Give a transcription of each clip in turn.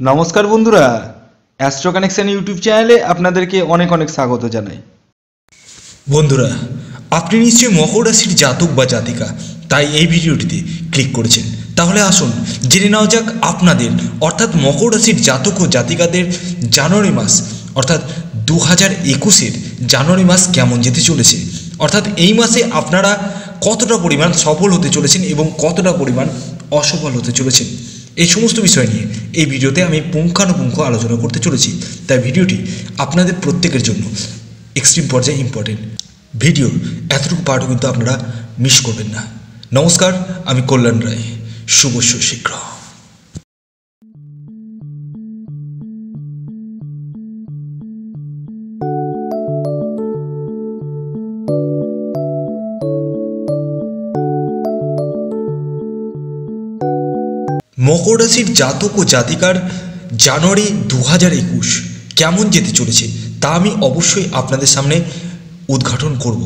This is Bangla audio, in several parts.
নমস্কার বন্ধুরা অ্যাস্ট্রো কানেকশন ইউটিউব চ্যানেলে আপনাদেরকে অনেক অনেক স্বাগত জানাই। বন্ধুরা, আপনি নিশ্চয়ই মকর রাশির জাতক বা জাতিকা, তাই এই ভিডিওটিতে ক্লিক করেছেন। তাহলে আসুন, জেনে নেওয়া যাক আপনাদের, অর্থাৎ মকর রাশির জাতক ও জাতিকাদের জানুয়ারি মাস, অর্থাৎ দু হাজার একুশের জানুয়ারি মাস কেমন যেতে চলেছে? অর্থাৎ এই মাসে আপনারা কতটা পরিমাণ সফল হতে চলেছেন এবং কতটা পরিমাণ অসফল হতে চলেছেন? এই সমস্ত বিষয় নিয়ে এই ভিডিওতে আমি পুঙ্খানুপুঙ্খ আলোচনা করতে চলেছি। তাই ভিডিওটি আপনাদের প্রত্যেকের জন্য এক্সট্রিম পর্যায়ে ইম্পর্টেন্ট ভিডিও এতটুকু পাঠও কিন্তু আপনারা মিস করবেন না। নমস্কার, আমি কল্যাণ রায়। শুভ শীঘ্র মকর রাশির জাতক ও জাতিকার জানুয়ারি দু হাজার একুশ কেমন যেতে চলেছে তা আমি অবশ্যই আপনাদের সামনে উদ্ঘাটন করব।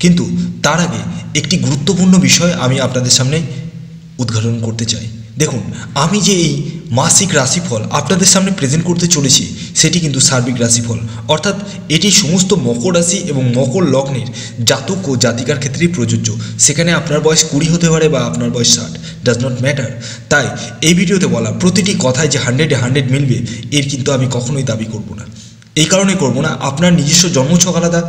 কিন্তু তার আগে একটি গুরুত্বপূর্ণ বিষয় আমি আপনাদের সামনে উদ্ঘাটন করতে চাই। দেখুন, আমি যে এই মাসিক রাশিফল আপনাদের সামনে প্রেজেন্ট করতে চলেছি, সেটি কিন্তু সার্বিক রাশিফল। অর্থাৎ এটি সমস্ত মকর রাশি এবং মকর লগ্নের জাতক ও জাতিকার ক্ষেত্রেই প্রযোজ্য। সেখানে আপনার বয়স কুড়ি হতে পারে বা আপনার বয়স ষাট। ডাজ নট ম্যাটার তাই এই ভিডিওতে বলা প্রতিটি কথায় যে হান্ড্রেডে হান্ড্রেড মিলবে, এর কিন্তু আমি কখনোই দাবি করব না। এই কারণে করব না, আপনার নিজস্ব জন্মছক আলাদা,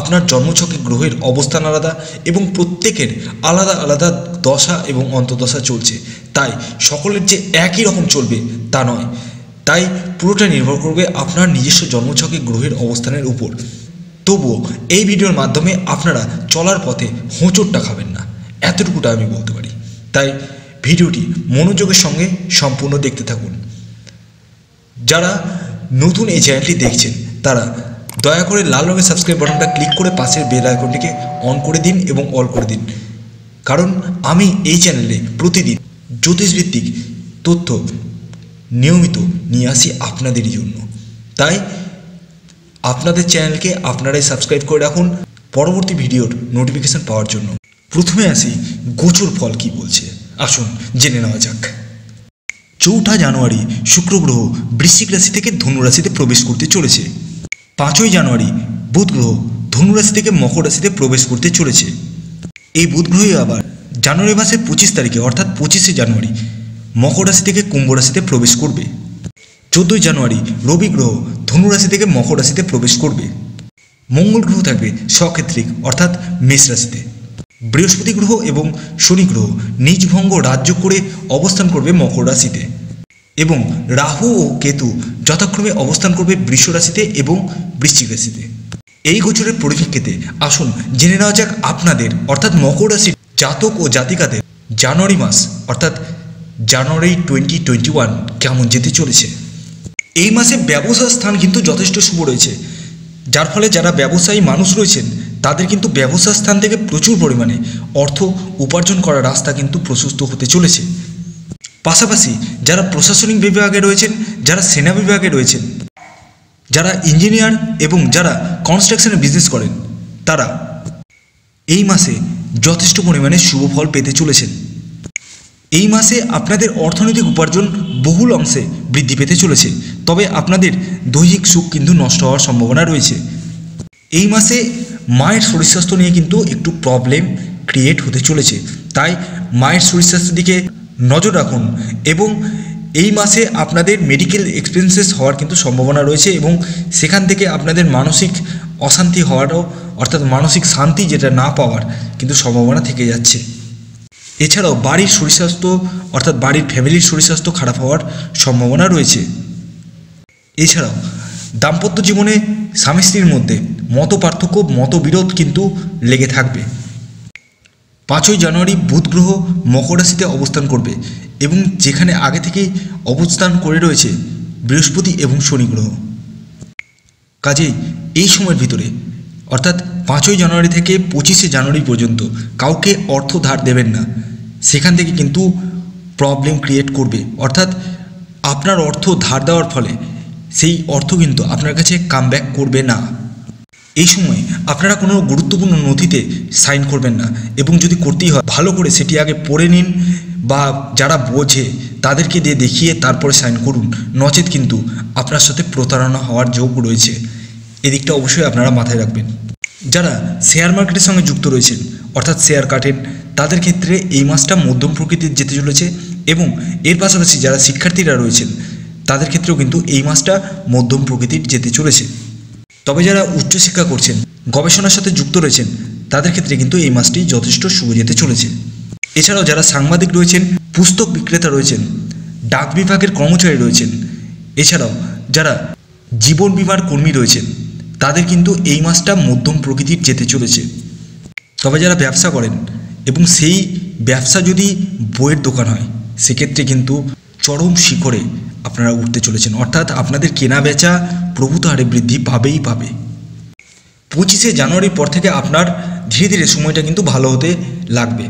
আপনার জন্মছকে গ্রহের অবস্থান আলাদা এবং প্রত্যেকের আলাদা আলাদা দশা এবং অন্তদশা চলছে। তাই সকলের যে একই রকম চলবে তা নয়। তাই পুরোটা নির্ভর করবে আপনার নিজস্ব জন্মছকে গ্রহের অবস্থানের উপর। তবুও এই ভিডিওর মাধ্যমে আপনারা চলার পথে হোঁচটটা খাবেন না। এতটুকুটা আমি বলতে পারি। তাই ভিডিওটি মনোযোগের সঙ্গে সম্পূর্ণ দেখতে থাকুন। যারা নতুন এই চ্যানেলটি দেখছেন, তারা দয়া করে লাল রঙের সাবস্ক্রাইব বাটনটা ক্লিক করে পাশের বেল আইকনটিকে অন করে দিন এবং অল করে দিন। কারণ আমি এই চ্যানেলে প্রতিদিন জ্যোতিষভিত্তিক তথ্য নিয়মিত নিয়ে আসি আপনাদেরই জন্য। তাই আপনাদের চ্যানেলকে আপনারাই সাবস্ক্রাইব করে রাখুন পরবর্তী ভিডিওর নোটিফিকেশন পাওয়ার জন্য। প্রথমে আসি গোচর ফল কি বলছে। আসুন জেনে নেওয়া যাক। চৌঠা জানুয়ারি শুক্র গ্রহ বৃশ্চিক রাশি থেকে ধনু রাশিতে প্রবেশ করতে চলেছে। পাঁচই জানুয়ারি বুধ গ্রহ ধনু থেকে মকর রাশিতে প্রবেশ করতে চলেছে। এই বুধ গ্রহই আবার জানুয়ারি মাসের পঁচিশ তারিখে, অর্থাৎ পঁচিশে জানুয়ারি, মকর রাশি থেকে কুম্ভ রাশিতে প্রবেশ করবে। চোদ্দোই জানুয়ারি, রবি গ্রহ ধনুরাশি থেকে মকর রাশিতে প্রবেশ করবে। মঙ্গল গ্রহ থাকবে সক্ষেত্রিক অর্থাৎ মেষ রাশিতে। বৃহস্পতি গ্রহ এবং শনি গ্রহ নিজভঙ্গ রাজ্য করে অবস্থান করবে মকর রাশিতে এবং রাহু ও কেতু যথাক্রমে অবস্থান করবে বৃষ রাশিতে এবং বৃশ্চিক রাশিতে। এই গোচরের পরিপ্রেক্ষিতে আসুন জেনে নেওয়া যাক আপনাদের, অর্থাৎ মকর রাশির জাতক ও জাতিকাদের জানুয়ারি মাস, অর্থাৎ জানুয়ারি টোয়েন্টি টোয়েন্টি ওয়ান কেমন যেতে চলেছে? এই মাসে ব্যবসার স্থান কিন্তু যথেষ্ট শুভ রয়েছে। যার ফলে যারা ব্যবসায়ী মানুষ রয়েছেন, তাদের কিন্তু ব্যবসা স্থান থেকে প্রচুর পরিমাণে অর্থ উপার্জন করার রাস্তা কিন্তু প্রশস্ত হতে চলেছে। পাশাপাশি যারা প্রশাসনিক বিভাগে রয়েছেন, যারা সেনা বিভাগে রয়েছেন, যারা ইঞ্জিনিয়ার এবং যারা কনস্ট্রাকশনের বিজনেস করেন, তারা এই মাসে যথেষ্ট পরিমাণে শুভ ফল পেতে চলেছেন। এই মাসে আপনাদের অর্থনৈতিক উপার্জন বহুল অংশে বৃদ্ধি পেতে চলেছে, তবে আপনাদের দৈহিক সুখ কিন্তু নষ্ট হওয়ার সম্ভাবনা রয়েছে। এই মাসে মায়ের শরীর স্বাস্থ্য নিয়ে কিন্তু একটু প্রবলেম ক্রিয়েট হতে চলেছে। তাই মায়ের শরীর স্বাস্থ্যের দিকে নজর রাখুন এবং এই মাসে আপনাদের মেডিকেল এক্সপেন্সেস হওয়ার কিন্তু সম্ভাবনা রয়েছে এবং সেখান থেকে আপনাদের মানসিক অশান্তি হওয়ারও অর্থাৎ মানসিক শান্তি যেটা না পাওয়ার কিন্তু সম্ভাবনা থেকে যাচ্ছে। এছাড়াও বাড়ির শরীর স্বাস্থ্য অর্থাৎ বাড়ির ফ্যামিলির শরীর স্বাস্থ্য খারাপ হওয়ার সম্ভাবনা রয়েছে। এছাড়াও দাম্পত্য জীবনে স্বামী স্ত্রীর মধ্যে মত পার্থক্য মতবিরোধ কিন্তু লেগে থাকবে। পাঁচই জানুয়ারি বুধ গ্রহ মকর রাশিতে অবস্থান করবে এবং যেখানে আগে থেকেই অবস্থান করে রয়েছে বৃহস্পতি এবং শনি গ্রহ। কাজেই এই সময়ের ভিতরে, অর্থাৎ পাঁচই জানুয়ারি থেকে পঁচিশে জানুয়ারি পর্যন্ত কাউকে অর্থ ধার দেবেন না। সেখান থেকে কিন্তু প্রবলেম ক্রিয়েট করবে। অর্থাৎ আপনার অর্থ ধার দেওয়ার ফলে সেই অর্থ কিন্তু আপনার কাছে কাম করবে না। এই সময় আপনারা কোনো গুরুত্বপূর্ণ নথিতে সাইন করবেন না। এবং যদি করতেই হয়, ভালো করে সেটি আগে পড়ে নিন বা যারা বোঝে তাদেরকে দিয়ে দেখিয়ে তারপরে সাইন করুন। নচেত কিন্তু আপনার সাথে প্রতারণা হওয়ার যোগ রয়েছে। এদিকটা অবশ্যই আপনারা মাথায় রাখবেন। যারা শেয়ার মার্কেটের সঙ্গে যুক্ত রয়েছেন, অর্থাৎ শেয়ার কাটেন, তাদের ক্ষেত্রে এই মাসটা মধ্যম প্রকৃতির যেতে চলেছে এবং এর পাশাপাশি যারা শিক্ষার্থীরা রয়েছেন, তাদের ক্ষেত্রেও কিন্তু এই মাসটা মধ্যম প্রকৃতির যেতে চলেছে। তবে যারা উচ্চশিক্ষা করছেন, গবেষণার সাথে যুক্ত রয়েছেন, তাদের ক্ষেত্রে কিন্তু এই মাসটি যথেষ্ট শুভ যেতে চলেছে। এছাড়াও যারা সাংবাদিক রয়েছেন, পুস্তক বিক্রেতা রয়েছেন, ডাক বিভাগের কর্মচারী রয়েছেন, এছাড়াও যারা জীবন বিমার কর্মী রয়েছেন, তাদের কিন্তু এই মাসটা মধ্যম প্রকৃতির যেতে চলেছে। তবে যারা ব্যবসা করেন এবং সেই ব্যবসা যদি বইয়ের দোকান হয়, সেক্ষেত্রে কিন্তু চরম শিখরে আপনারা উঠতে চলেছেন। অর্থাৎ আপনাদের কেনা বেচা প্রভূত হারে বৃদ্ধি পাবেই পাবে। পঁচিশে জানুয়ারির পর থেকে আপনার ধীরে ধীরে সময়টা কিন্তু ভালো হতে লাগবে।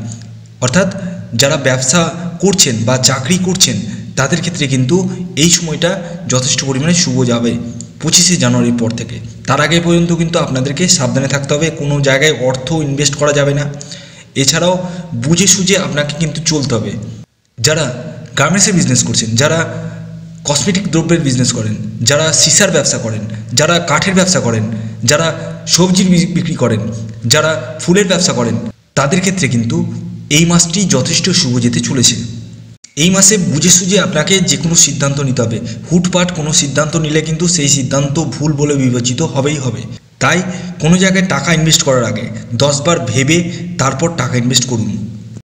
অর্থাৎ যারা ব্যবসা করছেন বা চাকরি করছেন, তাদের ক্ষেত্রে কিন্তু এই সময়টা যথেষ্ট পরিমাণে শুভ যাবে পঁচিশে জানুয়ারির পর থেকে। তার আগে পর্যন্ত কিন্তু আপনাদেরকে সাবধানে থাকতে হবে, কোনো জায়গায় অর্থ ইনভেস্ট করা যাবে না। এছাড়াও বুঝে সুঝে আপনাকে কিন্তু চলতে হবে। যারা গার্মেন্টসের বিজনেস করছেন, যারা কসমেটিক দ্রব্যের বিজনেস করেন, যারা সিসার ব্যবসা করেন, যারা কাঠের ব্যবসা করেন, যারা সবজির বিক্রি করেন, যারা ফুলের ব্যবসা করেন, তাদের ক্ষেত্রে কিন্তু এই মাসটি যথেষ্ট শুভ যেতে চলেছে। এই মাসে বুঝে সুঝে আপনাকে যে কোনো সিদ্ধান্ত নিতে হবে। হুটপাট কোনো সিদ্ধান্ত নিলে কিন্তু সেই সিদ্ধান্ত ভুল বলে বিবেচিত হবেই হবে। তাই কোনো জায়গায় টাকা ইনভেস্ট করার আগে দশবার ভেবে তারপর টাকা ইনভেস্ট করুন।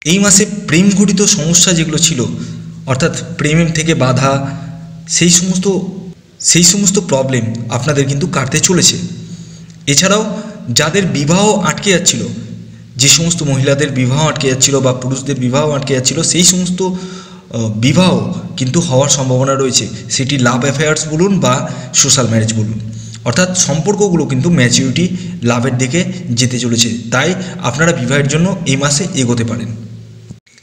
এই মাসে প্রেম ঘটিত সমস্যা যেগুলো ছিল, অর্থাৎ প্রেম থেকে বাধা, সেই সমস্ত সেই সমস্ত প্রবলেম আপনাদের কিন্তু কাটতে চলেছে। এছাড়াও যাদের বিবাহ আটকে যাচ্ছিল যে সমস্ত মহিলাদের বিবাহ আটকে যাচ্ছিল বা পুরুষদের বিবাহ আটকে যাচ্ছিল, সেই সমস্ত বিবাহ কিন্তু হওয়ার সম্ভাবনা রয়েছে। সেটি লাভ অ্যাফেয়ার্স বলুন বা সোশ্যাল ম্যারেজ বলুন। অর্থাৎ সম্পর্কগুলো কিন্তু ম্যাচিউরিটি লাভের দিকে যেতে চলেছে। তাই আপনারা বিবাহের জন্য এই মাসে এগোতে পারেন।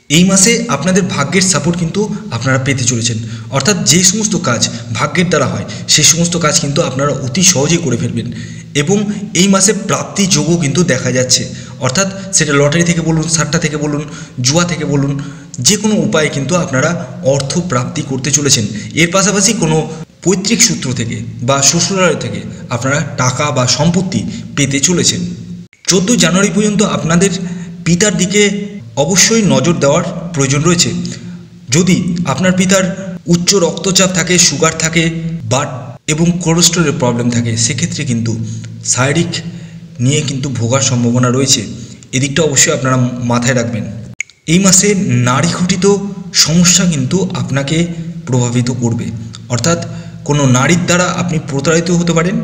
এই মাসে আপনাদের ভাগ্যের সাপোর্ট কিন্তু আপনারা পেতে চলেছেন। অর্থাৎ যে সমস্ত কাজ ভাগ্যের দ্বারা হয় সেই সমস্ত কাজ কিন্তু আপনারা অতি সহজেই করে ফেলবেন। এবং এই মাসে প্রাপ্তি যোগও কিন্তু দেখা যাচ্ছে। অর্থাৎ সেটা লটারি থেকে বলুন সাট্টা থেকে বলুন, জুয়া থেকে বলুন যে কোনো উপায়ে কিন্তু আপনারা অর্থ প্রাপ্তি করতে চলেছেন। এর পাশাপাশি কোনো পৈতৃক সূত্র থেকে বা শ্বশুরালয় থেকে আপনারা টাকা বা সম্পত্তি পেতে চলেছেন। চোদ্দোই জানুয়ারি পর্যন্ত আপনাদের পিতার দিকে অবশ্যই নজর দেওয়ার প্রয়োজন রয়েছে। যদি আপনার পিতার উচ্চ রক্তচাপ থাকে, সুগার থাকে বাট এবং কোলেস্ট্রলের প্রবলেম থাকে, সেক্ষেত্রে কিন্তু শারীরিক নিয়ে কিন্তু ভোগার সম্ভাবনা রয়েছে। এদিকটা অবশ্যই আপনারা মাথায় রাখবেন। এই মাসে নারী ঘটিত সমস্যা কিন্তু আপনাকে প্রভাবিত করবে। অর্থাৎ কোনো নারীর দ্বারা আপনি প্রতারিত হতে পারেন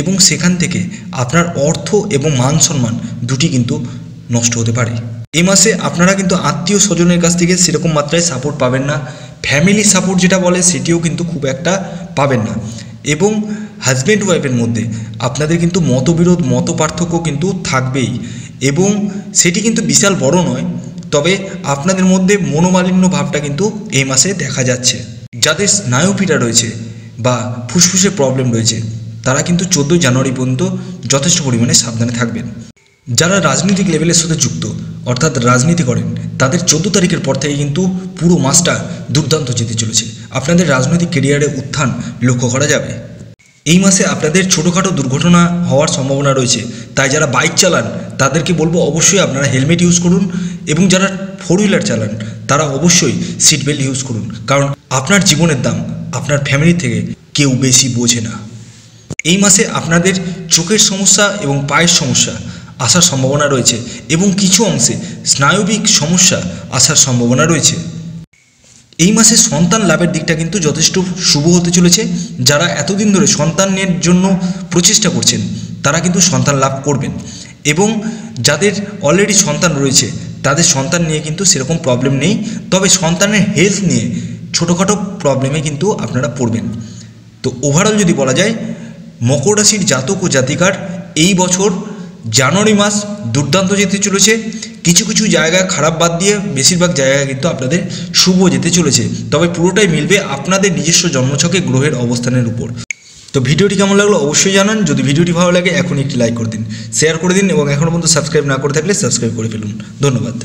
এবং সেখান থেকে আপনার অর্থ এবং মান সম্মান দুটি কিন্তু নষ্ট হতে পারে। এই মাসে আপনারা কিন্তু আত্মীয় স্বজনের কাছ থেকে সেরকম মাত্রায় সাপোর্ট পাবেন না। ফ্যামিলি সাপোর্ট যেটা বলে, সেটিও কিন্তু খুব একটা পাবেন না। এবং হাজব্যান্ড ওয়াইফের মধ্যে। আপনাদের কিন্তু মতবিরোধ মত পার্থক্য কিন্তু থাকবেই এবং সেটি কিন্তু বিশাল বড় নয়, তবে আপনাদের মধ্যে মনোমালিন্য ভাবটা কিন্তু এই মাসে দেখা যাচ্ছে। যাদের স্নায়ুপীড়া রয়েছে বা ফুসফুসের প্রবলেম রয়েছে, তারা কিন্তু চোদ্দোই জানুয়ারি পর্যন্ত যথেষ্ট পরিমাণে সাবধানে থাকবেন। যারা রাজনৈতিক লেভেলের সাথে যুক্ত, অর্থাৎ রাজনীতি করেন, তাদের চোদ্দ তারিখের পর থেকে কিন্তু পুরো মাসটা দুর্দান্ত যেতে চলেছে। আপনাদের রাজনৈতিক কেরিয়ারে উত্থান লক্ষ্য করা যাবে। এই মাসে আপনাদের ছোটোখাটো দুর্ঘটনা হওয়ার সম্ভাবনা রয়েছে। তাই যারা বাইক চালান, তাদেরকে বলব অবশ্যই আপনারা হেলমেট ইউজ করুন এবং যারা ফোর হুইলার চালান, তারা অবশ্যই সিট বেল্ট ইউজ করুন। কারণ আপনার জীবনের দাম, আপনার ফ্যামিলি থেকে কেউ বেশি বোঝে না। এই মাসে আপনাদের চোখের সমস্যা এবং পায়ের সমস্যা আসার সম্ভাবনা রয়েছে এবং কিছু অংশে স্নায়বিক সমস্যা আসার সম্ভাবনা রয়েছে। এই মাসে সন্তান লাভের দিকটা কিন্তু যথেষ্ট শুভ হতে চলেছে। যারা এতদিন ধরে সন্তানের জন্য প্রচেষ্টা করছেন, তারা কিন্তু সন্তান লাভ করবেন। এবং যাদের অলরেডি সন্তান রয়েছে, তাদের সন্তান নিয়ে কিন্তু সেরকম প্রবলেম নেই। তবে সন্তানের হেলথ নিয়ে ছোটোখাটো প্রবলেমে কিন্তু আপনারা পড়বেন। তো ওভারঅল যদি বলা যায়, মকর রাশির জাতক ও জাতিকার এই বছর জানুয়ারি মাস দুর্দান্ত যেতে চলেছে। কিছু কিছু জায়গা খারাপ বাদ দিয়ে বেশিরভাগ জায়গা কিন্তু আপনাদের শুভ যেতে চলেছে। তবে পুরোটাই মিলবে আপনাদের নিজস্ব জন্মছকে গ্রহের অবস্থানের উপর। তো ভিডিওটি কেমন লাগল অবশ্যই জানান। যদি ভিডিওটি ভালো লাগে এখন একটি লাইক করে দিন, শেয়ার করে দিন এবং এখনও পর্যন্ত সাবস্ক্রাইব না করে থাকলে সাবস্ক্রাইব করে ফেলুন। ধন্যবাদ।